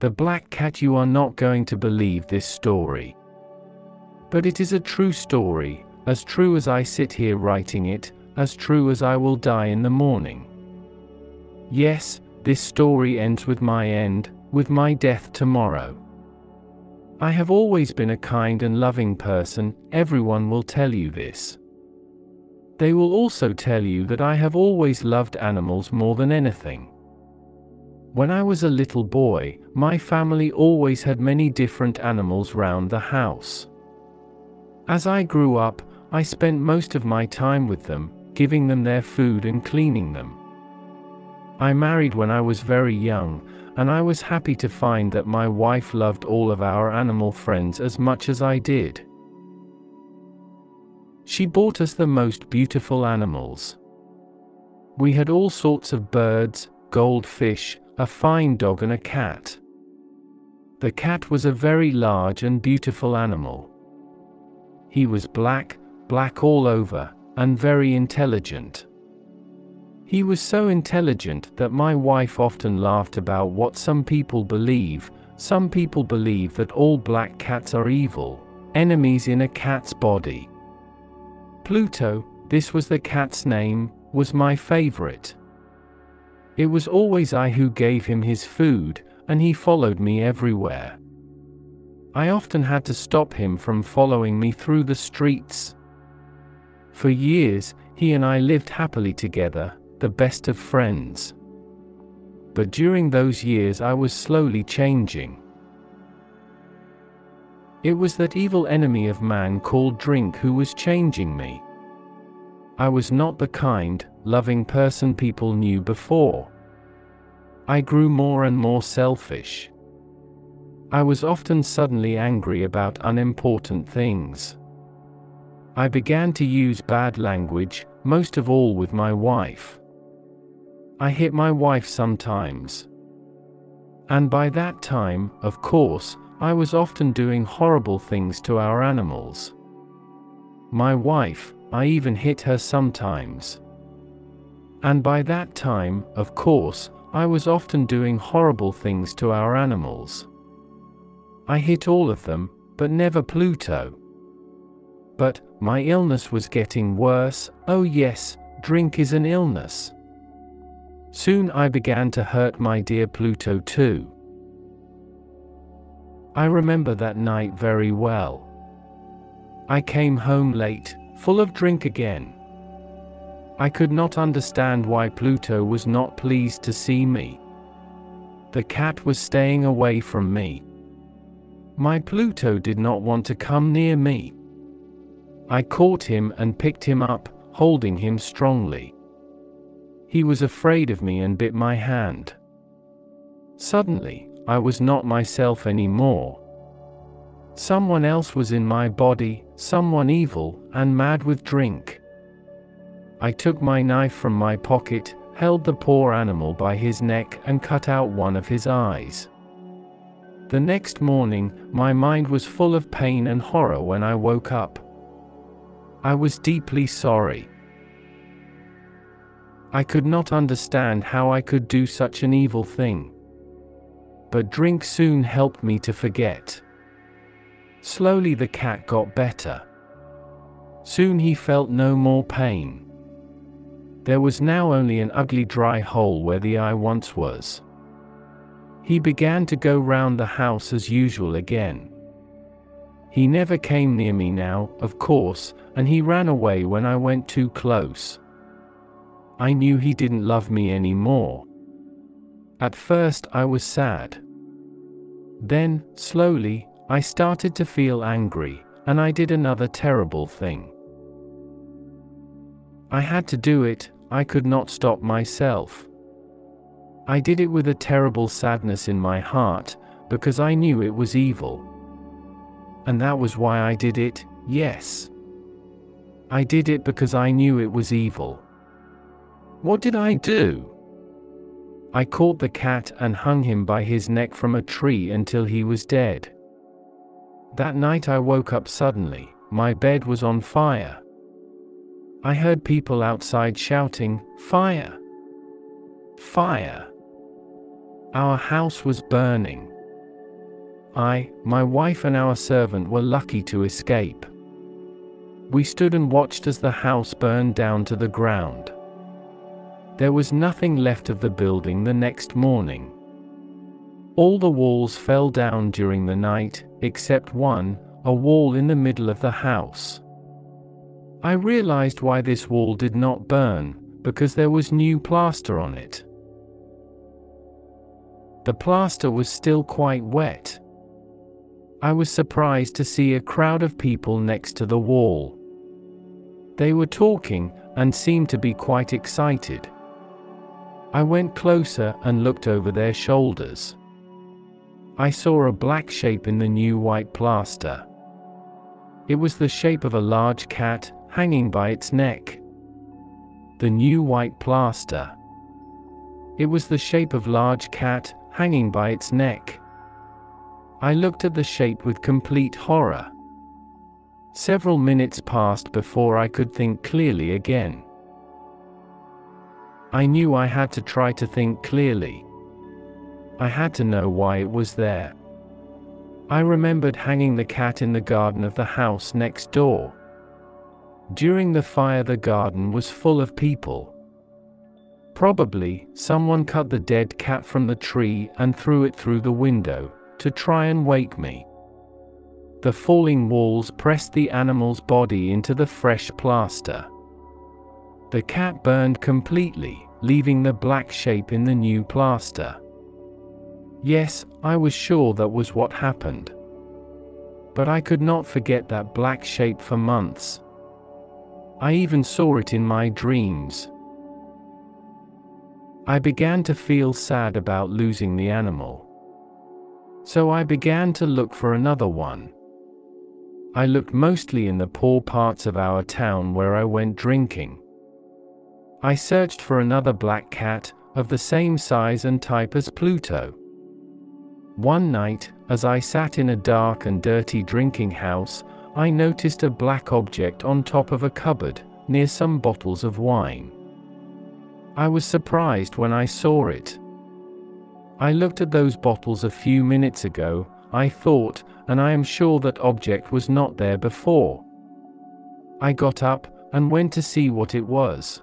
The Black Cat You are not going to believe this story. But it is a true story, as true as I sit here writing it, as true as I will die in the morning. Yes, this story ends with my end, with my death tomorrow. I have always been a kind and loving person, everyone will tell you this. They will also tell you that I have always loved animals more than anything. When I was a little boy, my family always had many different animals round the house. As I grew up, I spent most of my time with them, giving them their food and cleaning them. I married when I was very young, and I was happy to find that my wife loved all of our animal friends as much as I did. She bought us the most beautiful animals. We had all sorts of birds, goldfish, a fine dog, and a cat. The cat was a very large and beautiful animal. He was black, black all over, and very intelligent. He was so intelligent that my wife often laughed about what some people believe. Some people believe that all black cats are evil, enemies in a cat's body. Pluto, this was the cat's name, was my favorite. It was always I who gave him his food, and he followed me everywhere. I often had to stop him from following me through the streets. For years, he and I lived happily together, the best of friends. But during those years, I was slowly changing. It was that evil enemy of man called drink who was changing me. I was not the kind, loving person people knew before. I grew more and more selfish. I was often suddenly angry about unimportant things. I began to use bad language, most of all with my wife. I hit my wife sometimes. And by that time, of course, I was often doing horrible things to our animals. My wife, I even hit her sometimes. And by that time, of course, I was often doing horrible things to our animals. I hit all of them, but never Pluto. But, my illness was getting worse, oh yes, drink is an illness. Soon I began to hurt my dear Pluto too. I remember that night very well. I came home late, full of drink again. I could not understand why Pluto was not pleased to see me. The cat was staying away from me. My Pluto did not want to come near me. I caught him and picked him up, holding him strongly. He was afraid of me and bit my hand. Suddenly, I was not myself anymore. Someone else was in my body, someone evil, and mad with drink. I took my knife from my pocket, held the poor animal by his neck, and cut out one of his eyes. The next morning, my mind was full of pain and horror when I woke up. I was deeply sorry. I could not understand how I could do such an evil thing. But drink soon helped me to forget. Slowly the cat got better. Soon he felt no more pain. There was now only an ugly dry hole where the eye once was. He began to go round the house as usual again. He never came near me now, of course, and he ran away when I went too close. I knew he didn't love me anymore. At first, I was sad. Then, slowly, I started to feel angry, and I did another terrible thing. I had to do it, I could not stop myself. I did it with a terrible sadness in my heart, because I knew it was evil. And that was why I did it, yes. I did it because I knew it was evil. What did I do? I caught the cat and hung him by his neck from a tree until he was dead. That night I woke up suddenly, my bed was on fire. I heard people outside shouting, Fire! Fire! Our house was burning. I, my wife, and our servant were lucky to escape. We stood and watched as the house burned down to the ground. There was nothing left of the building the next morning. All the walls fell down during the night, except one, a wall in the middle of the house. I realized why this wall did not burn, because there was new plaster on it. The plaster was still quite wet. I was surprised to see a crowd of people next to the wall. They were talking, and seemed to be quite excited. I went closer and looked over their shoulders. I saw a black shape in the new white plaster. It was the shape of a large cat, hanging by its neck. The new white plaster. It was the shape of large cat, hanging by its neck. I looked at the shape with complete horror. Several minutes passed before I could think clearly again. I knew I had to try to think clearly. I had to know why it was there. I remembered hanging the cat in the garden of the house next door. During the fire, the garden was full of people. Probably, someone cut the dead cat from the tree and threw it through the window, to try and wake me. The falling walls pressed the animal's body into the fresh plaster. The cat burned completely, leaving the black shape in the new plaster. Yes, I was sure that was what happened. But I could not forget that black shape for months. I even saw it in my dreams. I began to feel sad about losing the animal. So I began to look for another one. I looked mostly in the poor parts of our town where I went drinking. I searched for another black cat, of the same size and type as Pluto. One night, as I sat in a dark and dirty drinking house, I noticed a black object on top of a cupboard, near some bottles of wine. I was surprised when I saw it. I looked at those bottles a few minutes ago, I thought, and I am sure that object was not there before. I got up and went to see what it was.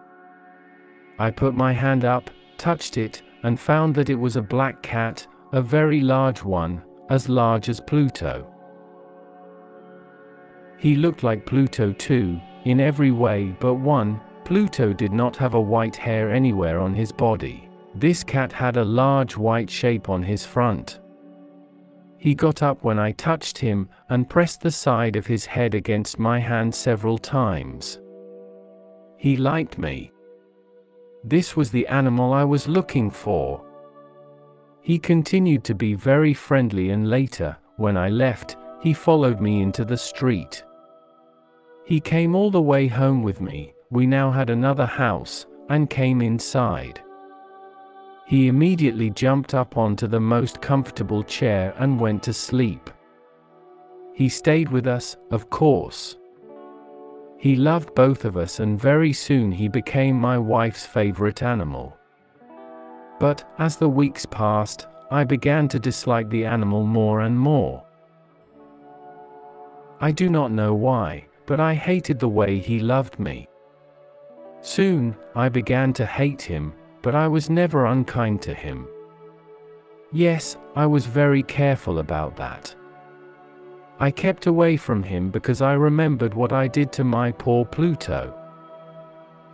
I put my hand up, touched it, and found that it was a black cat, a very large one, as large as Pluto. He looked like Pluto too, in every way but one, Pluto did not have a white hair anywhere on his body. This cat had a large white shape on his front. He got up when I touched him, and pressed the side of his head against my hand several times. He liked me. This was the animal I was looking for. He continued to be very friendly and later, when I left, he followed me into the street. He came all the way home with me, we now had another house, and came inside. He immediately jumped up onto the most comfortable chair and went to sleep. He stayed with us, of course. He loved both of us, and very soon he became my wife's favorite animal. But, as the weeks passed, I began to dislike the animal more and more. I do not know why, but I hated the way he loved me. Soon, I began to hate him, but I was never unkind to him. Yes, I was very careful about that. I kept away from him because I remembered what I did to my poor Pluto.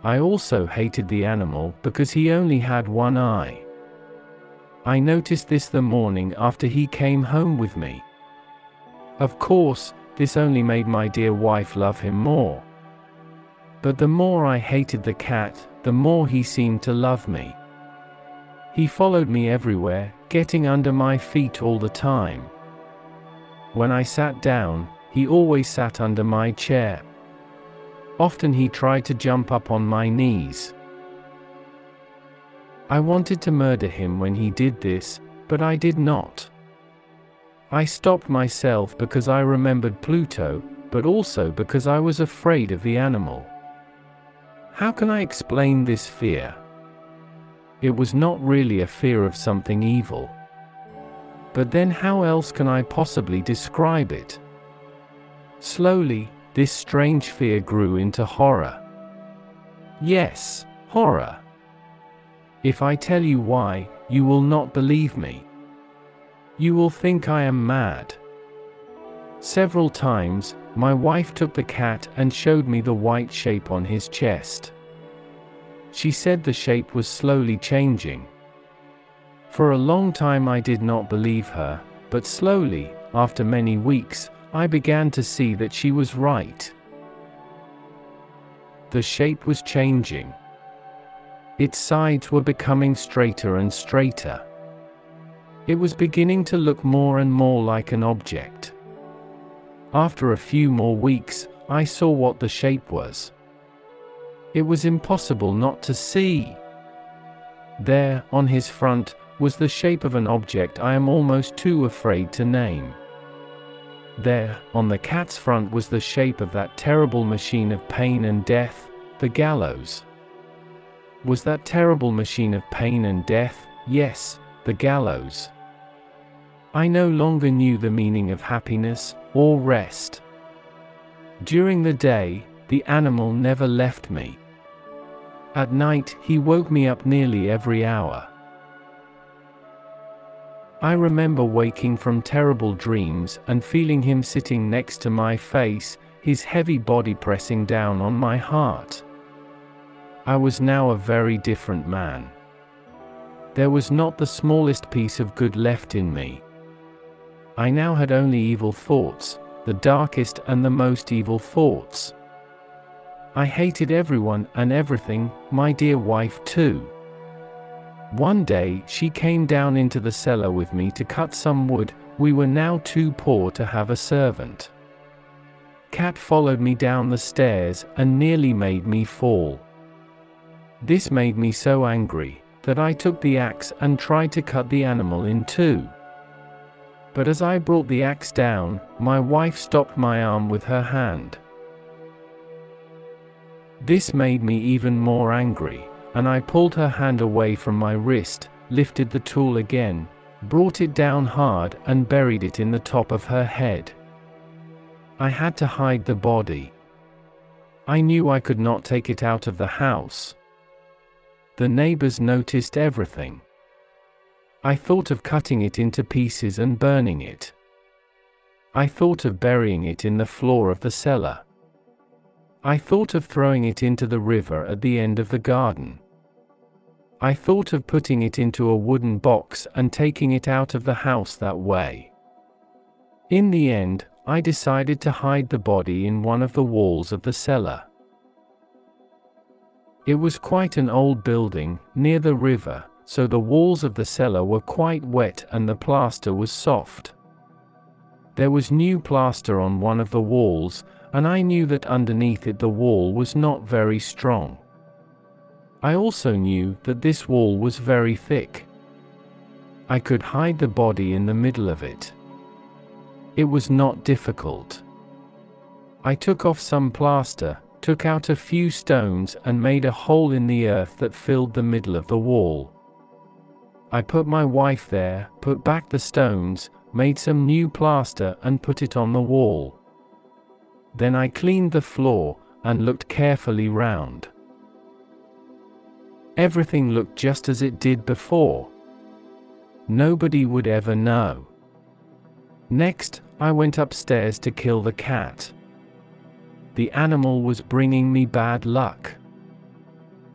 I also hated the animal because he only had one eye. I noticed this the morning after he came home with me. Of course, this only made my dear wife love him more. But the more I hated the cat, the more he seemed to love me. He followed me everywhere, getting under my feet all the time. When I sat down, he always sat under my chair. Often he tried to jump up on my knees. I wanted to murder him when he did this, but I did not. I stopped myself because I remembered Pluto, but also because I was afraid of the animal. How can I explain this fear? It was not really a fear of something evil. but then how else can I possibly describe it? Slowly, this strange fear grew into horror. Yes, horror. If I tell you why, you will not believe me. You will think I am mad. Several times, my wife took the cat and showed me the white shape on his chest. She said the shape was slowly changing. For a long time I did not believe her, but slowly, after many weeks, I began to see that she was right. The shape was changing. Its sides were becoming straighter and straighter. It was beginning to look more and more like an object. After a few more weeks, I saw what the shape was. It was impossible not to see. There, on his front, was the shape of an object I am almost too afraid to name. There, on the cat's front was the shape of that terrible machine of pain and death, the gallows. Was that terrible machine of pain and death, yes, the gallows. I no longer knew the meaning of happiness, or rest. During the day, the animal never left me. At night, he woke me up nearly every hour. I remember waking from terrible dreams and feeling him sitting next to my face, his heavy body pressing down on my heart. I was now a very different man. There was not the smallest piece of good left in me. I now had only evil thoughts, the darkest and the most evil thoughts. I hated everyone and everything, my dear wife too. One day she came down into the cellar with me to cut some wood, we were now too poor to have a servant. Cat followed me down the stairs and nearly made me fall. This made me so angry that I took the axe and tried to cut the animal in two. But as I brought the axe down, my wife stopped my arm with her hand. This made me even more angry and I pulled her hand away from my wrist, lifted the tool again, brought it down hard and buried it in the top of her head. I had to hide the body. I knew I could not take it out of the house. The neighbors noticed everything. I thought of cutting it into pieces and burning it. I thought of burying it in the floor of the cellar. I thought of throwing it into the river at the end of the garden. I thought of putting it into a wooden box and taking it out of the house that way. In the end, I decided to hide the body in one of the walls of the cellar. It was quite an old building, near the river, so the walls of the cellar were quite wet and the plaster was soft. There was new plaster on one of the walls, and I knew that underneath it the wall was not very strong. I also knew that this wall was very thick. I could hide the body in the middle of it. It was not difficult. I took off some plaster, took out a few stones and made a hole in the earth that filled the middle of the wall. I put my wife there, put back the stones, made some new plaster and put it on the wall. Then I cleaned the floor and looked carefully round. Everything looked just as it did before. Nobody would ever know. Next, I went upstairs to kill the cat. The animal was bringing me bad luck.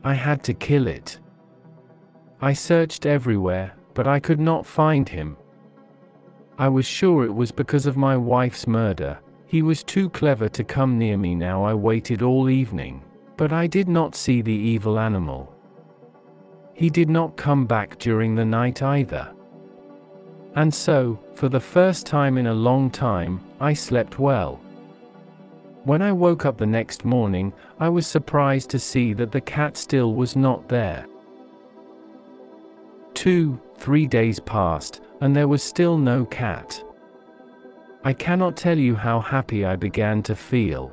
I had to kill it. I searched everywhere, but I could not find him. I was sure it was because of my wife's murder, he was too clever to come near me now I waited all evening. But I did not see the evil animal. He did not come back during the night either. And so, for the first time in a long time, I slept well. When I woke up the next morning, I was surprised to see that the cat still was not there. Two, three days passed, and there was still no cat. I cannot tell you how happy I began to feel.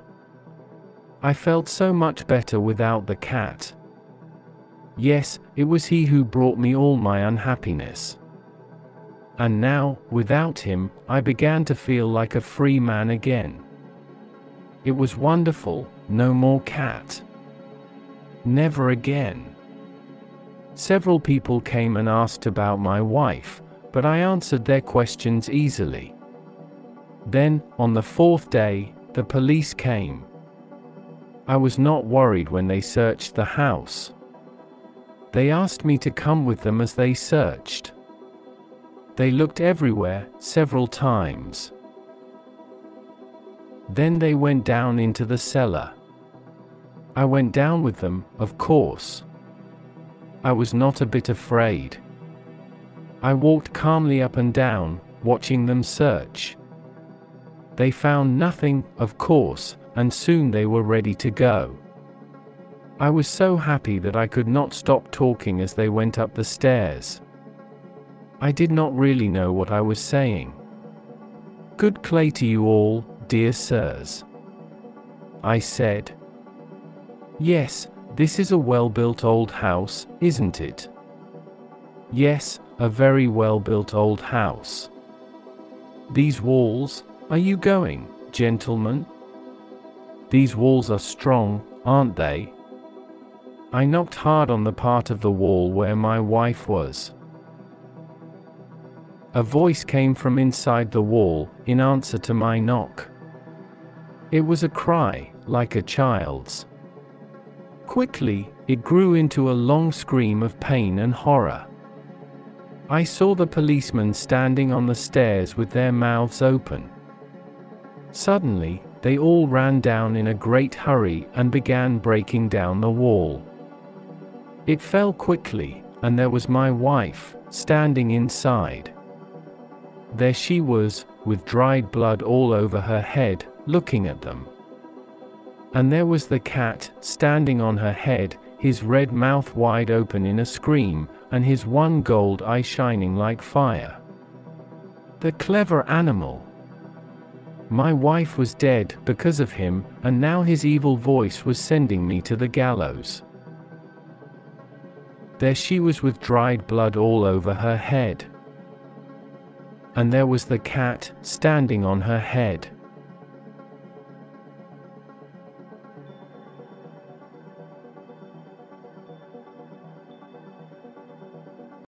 I felt so much better without the cat. Yes, it was he who brought me all my unhappiness. and now, without him, I began to feel like a free man again. It was wonderful, no more cat. Never again. Several people came and asked about my wife, but I answered their questions easily. Then, on the fourth day, the police came. I was not worried when they searched the house. They asked me to come with them as they searched. They looked everywhere, several times. Then they went down into the cellar. I went down with them, of course. I was not a bit afraid. I walked calmly up and down, watching them search. They found nothing, of course, and soon they were ready to go. I was so happy that I could not stop talking as they went up the stairs. I did not really know what I was saying. Good clay to you all, dear sirs. I said. Yes, this is a well built old house, isn't it? Yes, a very well built old house. These walls, are you going, gentlemen? These walls are strong, aren't they? I knocked hard on the part of the wall where my wife was. A voice came from inside the wall, in answer to my knock. It was a cry, like a child's. Quickly, it grew into a long scream of pain and horror. I saw the policemen standing on the stairs with their mouths open. Suddenly, they all ran down in a great hurry and began breaking down the wall. It fell quickly, and there was my wife, standing inside. There she was, with dried blood all over her head, looking at them. And there was the cat, standing on her head, his red mouth wide open in a scream, and his one gold eye shining like fire. The clever animal! My wife was dead because of him, and now his evil voice was sending me to the gallows. There she was with dried blood all over her head and there was the cat, standing on her head.